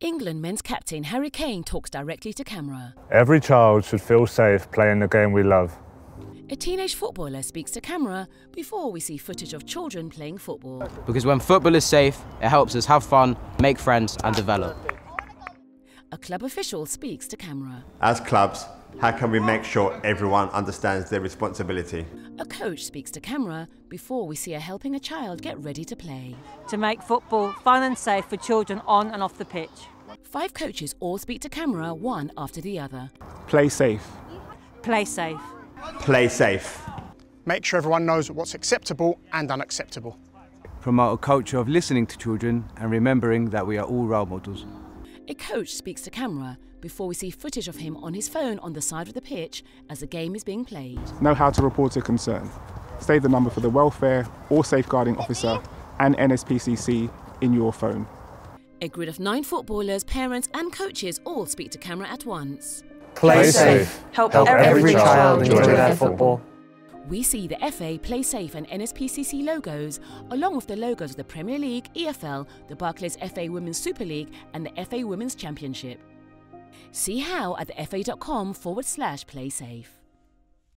England men's captain Harry Kane talks directly to camera. Every child should feel safe playing the game we love. A teenage footballer speaks to camera before we see footage of children playing football. Because when football is safe, it helps us have fun, make friends, and develop. A club official speaks to camera. As clubs, how can we make sure everyone understands their responsibility? A coach speaks to camera before we see her helping a child get ready to play. to make football fun and safe for children on and off the pitch. Five coaches all speak to camera, one after the other. Play safe. Play safe. Play safe. Make sure everyone knows what's acceptable and unacceptable. Promote a culture of listening to children and remembering that we are all role models. A coach speaks to camera before we see footage of him on his phone on the side of the pitch as the game is being played. Know how to report a concern. Save the number for the welfare or safeguarding officer and NSPCC in your phone. A grid of nine footballers, parents, and coaches all speak to camera at once. Play safe. Help, Help every child enjoy their football. We see the FA, Play Safe, and NSPCC logos, along with the logos of the Premier League, EFL, the Barclays FA Women's Super League, and the FA Women's Championship. See how at the fa.com forward slash play safe.